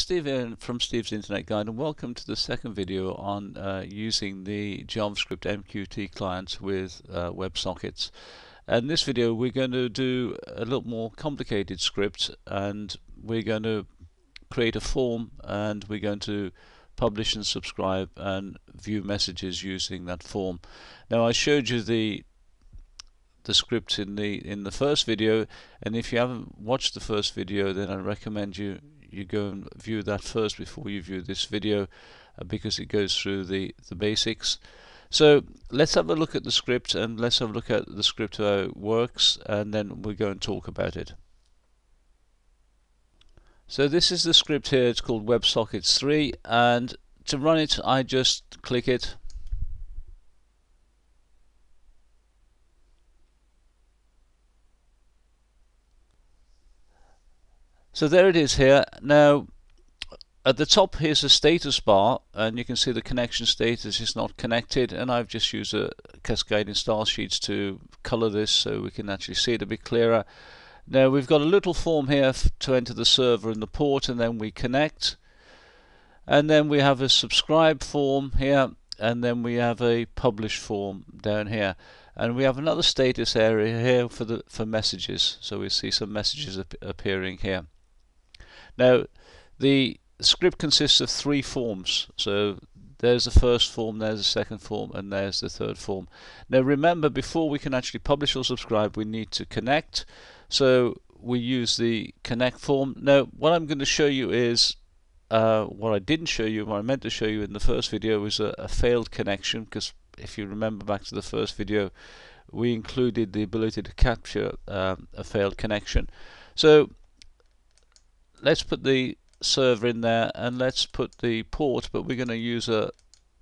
Steve from Steve's Internet Guide and welcome to the second video on uh, using the JavaScript MQTT client with uh, WebSockets. And in this video we're going to do a little more complicated script and we're going to create a form and we're going to publish and subscribe and view messages using that form. Now I showed you the the script in the in the first video and if you haven't watched the first video then I recommend you you go and view that first before you view this video uh, because it goes through the the basics. So let's have a look at the script and let's have a look at the script how it works and then we'll go and talk about it. So this is the script here. It's called WebSockets 3 and to run it I just click it So there it is here. Now at the top here's a status bar and you can see the connection status is not connected and I've just used a cascading style sheets to color this so we can actually see it a bit clearer. Now we've got a little form here to enter the server and the port and then we connect and then we have a subscribe form here and then we have a publish form down here and we have another status area here for the for messages so we see some messages ap appearing here now, the script consists of three forms. So there's the first form, there's the second form, and there's the third form. Now remember, before we can actually publish or subscribe, we need to connect. So we use the connect form. Now, what I'm going to show you is uh, what I didn't show you, what I meant to show you in the first video was a, a failed connection, because if you remember back to the first video, we included the ability to capture um, a failed connection. So let's put the server in there and let's put the port but we're going to use a,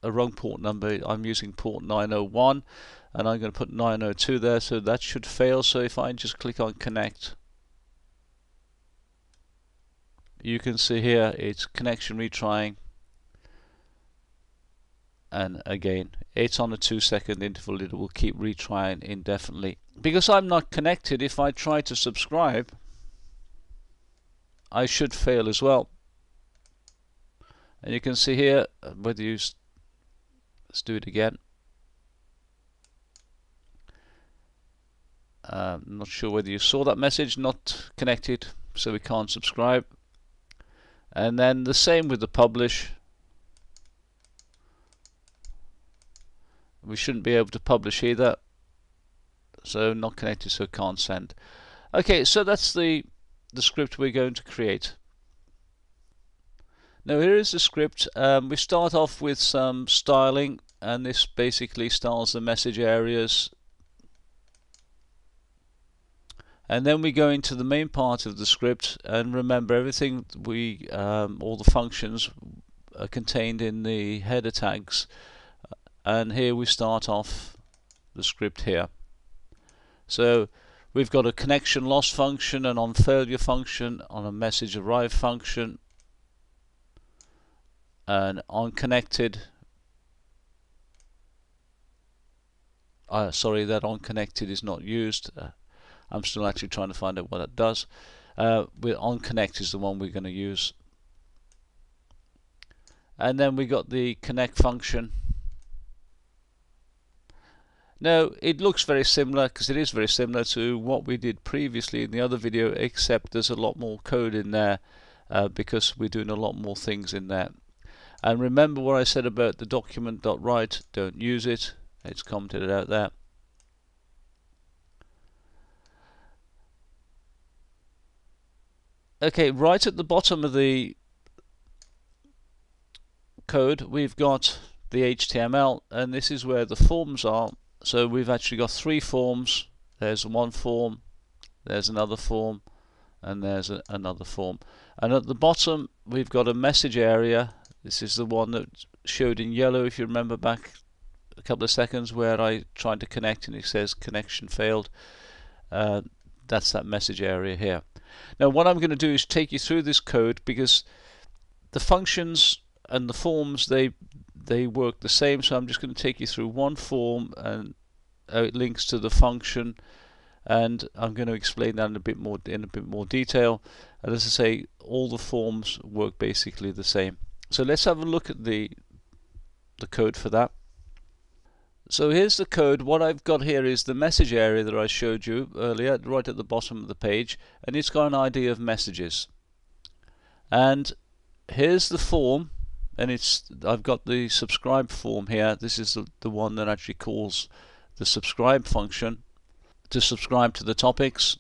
a wrong port number. I'm using port 901 and I'm going to put 902 there so that should fail. So if I just click on connect you can see here it's connection retrying. And again it's on a two second interval. It will keep retrying indefinitely. Because I'm not connected if I try to subscribe I should fail as well. And you can see here whether you let's do it again. Uh, not sure whether you saw that message, not connected, so we can't subscribe. And then the same with the publish. We shouldn't be able to publish either, so not connected, so can't send. Okay, so that's the the script we're going to create. Now here is the script. Um, we start off with some styling and this basically styles the message areas and then we go into the main part of the script and remember everything we um, all the functions are contained in the header tags and here we start off the script here so We've got a connection loss function, an on failure function, on a message arrive function, and on connected. Uh, sorry, that on connected is not used. Uh, I'm still actually trying to find out what that does. Uh, on connect is the one we're going to use. And then we got the connect function now it looks very similar because it is very similar to what we did previously in the other video except there's a lot more code in there uh, because we're doing a lot more things in there. And remember what I said about the document.write, don't use it, it's commented out there. Okay, right at the bottom of the code we've got the HTML and this is where the forms are so we've actually got three forms. There's one form, there's another form, and there's a, another form. And at the bottom, we've got a message area. This is the one that showed in yellow, if you remember back a couple of seconds, where I tried to connect and it says connection failed. Uh, that's that message area here. Now what I'm going to do is take you through this code because the functions and the forms they they work the same so I'm just going to take you through one form and uh, it links to the function and I'm going to explain that in a bit more in a bit more detail and as I say all the forms work basically the same so let's have a look at the the code for that so here's the code. What I've got here is the message area that I showed you earlier, right at the bottom of the page, and it's got an ID of messages. And here's the form, and it's I've got the subscribe form here. This is the, the one that actually calls the subscribe function to subscribe to the topics,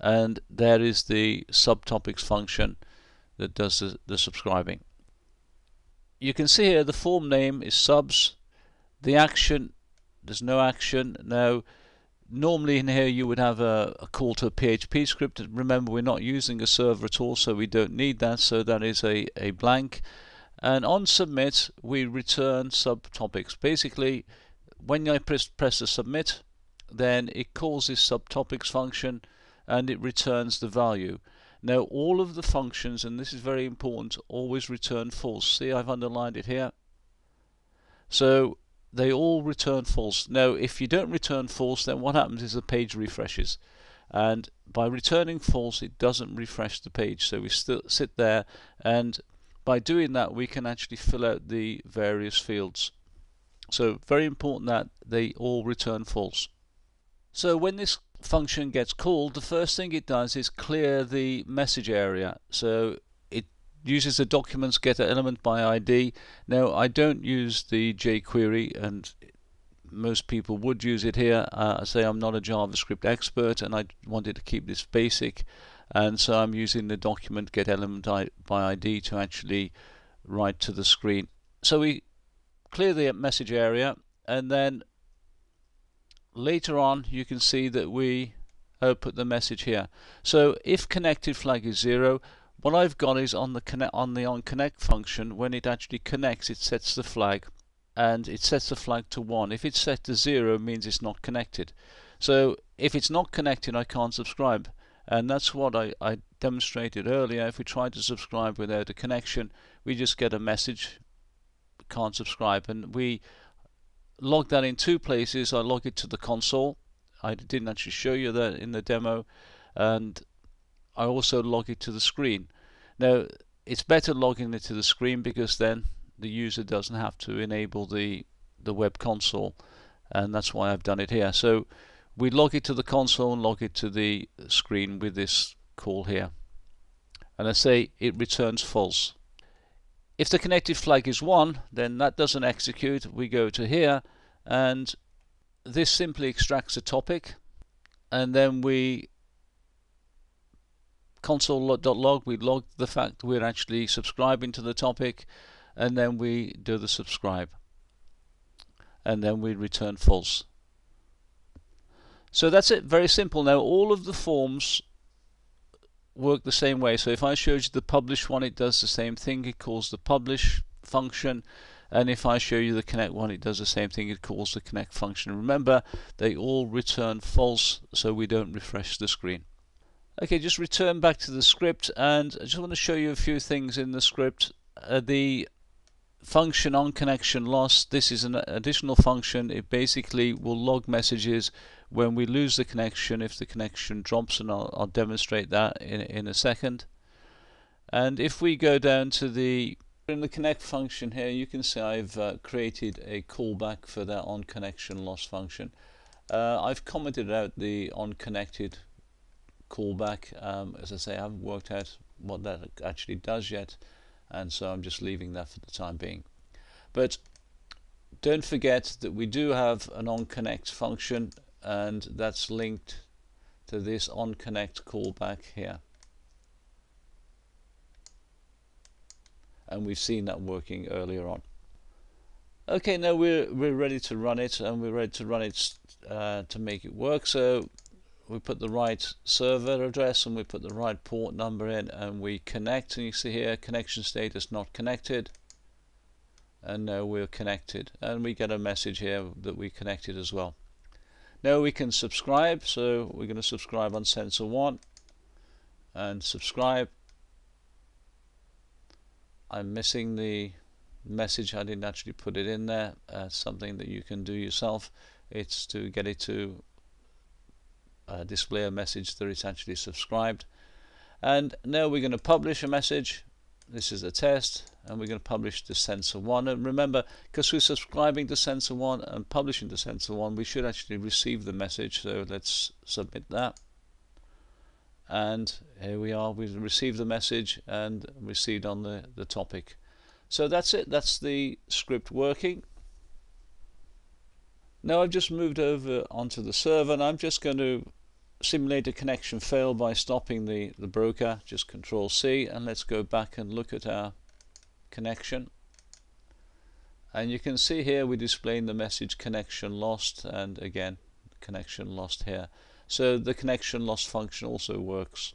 and there is the subtopics function that does the, the subscribing. You can see here the form name is subs the action, there's no action. Now, normally in here you would have a, a, call to a PHP script. Remember, we're not using a server at all, so we don't need that. So that is a, a blank. And on submit, we return subtopics. Basically, when I press, press the submit, then it calls this subtopics function and it returns the value. Now, all of the functions, and this is very important, always return false. See, I've underlined it here. So they all return false. Now, if you don't return false, then what happens is the page refreshes. And by returning false, it doesn't refresh the page. So we still sit there, and by doing that, we can actually fill out the various fields. So very important that they all return false. So when this function gets called, the first thing it does is clear the message area. So it uses the documents getter element by ID. Now I don't use the jQuery and most people would use it here. Uh, I say I'm not a JavaScript expert and I wanted to keep this basic and so I'm using the document get element by ID to actually write to the screen. So we clear the message area and then later on you can see that we output the message here. So if connected flag is zero what I've got is on the connect on the on connect function when it actually connects it sets the flag and it sets the flag to 1 if it's set to 0 it means it's not connected so if it's not connected I can't subscribe and that's what I, I demonstrated earlier. If we try to subscribe without a connection we just get a message can't subscribe. And we log that in two places. I log it to the console. I didn't actually show you that in the demo. And I also log it to the screen. Now, it's better logging it to the screen because then the user doesn't have to enable the, the web console. And that's why I've done it here. So we log it to the console and log it to the screen with this call here. And I say it returns false. If the connected flag is 1, then that doesn't execute. We go to here and this simply extracts a topic and then we console.log, we log the fact we're actually subscribing to the topic, and then we do the subscribe. And then we return false. So that's it, very simple. Now all of the forms work the same way. So if I showed you the publish one, it does the same thing. It calls the publish function. And if I show you the connect one, it does the same thing. It calls the connect function. Remember, they all return false, so we don't refresh the screen. Okay, just return back to the script and I just want to show you a few things in the script. Uh, the function on connection loss, this is an additional function. It basically will log messages when we lose the connection if the connection drops and I'll, I'll demonstrate that in, in a second. And if we go down to the in the connect function here you can see I've uh, created a callback for that on connection loss function. Uh, I've commented out the on connected callback. Um, as I say, I haven't worked out what that actually does yet, and so I'm just leaving that for the time being. But don't forget that we do have an onConnect function, and that's linked to this onConnect callback here. And we've seen that working earlier on. Okay, now we're we're ready to run it, and we're ready to run it uh, to make it work. So we put the right server address and we put the right port number in and we connect. And you see here connection status not connected. And now we're connected. And we get a message here that we connected as well. Now we can subscribe. So we're going to subscribe on sensor 1 and subscribe. I'm missing the message. I didn't actually put it in there uh, something that you can do yourself. It's to get it to uh, display a message that it's actually subscribed. And now we're going to publish a message. This is a test and we're going to publish to sensor 1 and remember because we're subscribing to sensor 1 and publishing to sensor 1 we should actually receive the message. So let's submit that. And here we are. We've received the message and received on the the topic. So that's it. That's the script working. Now I've just moved over onto the server and I'm just going to simulate a connection fail by stopping the, the broker, just control C and let's go back and look at our connection. And you can see here we're displaying the message connection lost and again connection lost here. So the connection lost function also works.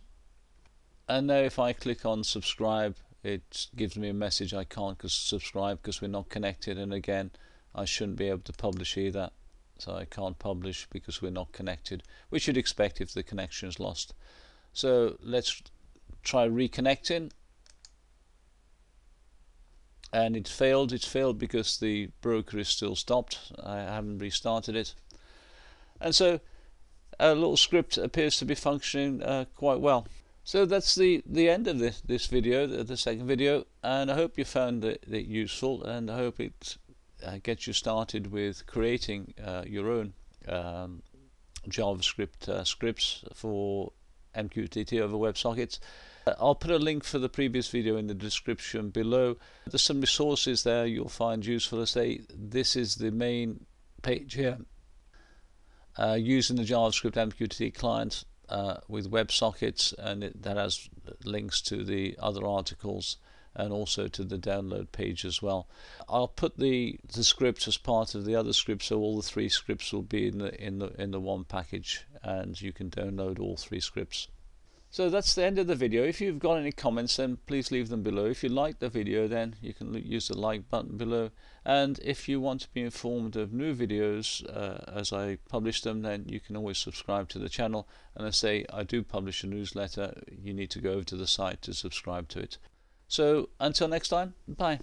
And now if I click on subscribe it gives me a message I can't subscribe because we're not connected and again I shouldn't be able to publish either I can't publish because we're not connected. Which you'd expect if the connection is lost. So let's try reconnecting. And it failed it failed because the broker is still stopped. I haven't restarted it. And so a little script appears to be functioning uh, quite well. So that's the the end of this this video the, the second video. And I hope you found it, it useful. And I hope it uh, get you started with creating uh, your own um, JavaScript uh, scripts for MQTT over WebSockets. Uh, I'll put a link for the previous video in the description below. There's some resources there you'll find useful. Say this is the main page here. Uh, using the JavaScript MQTT client uh, with WebSockets and it, that has links to the other articles and also to the download page as well. I'll put the the script as part of the other script, so all the three scripts will be in the in the in the one package, and you can download all three scripts. So that's the end of the video. If you've got any comments, then please leave them below. If you like the video, then you can use the like button below. And if you want to be informed of new videos uh, as I publish them, then you can always subscribe to the channel. And I say I do publish a newsletter. You need to go over to the site to subscribe to it. So until next time, bye.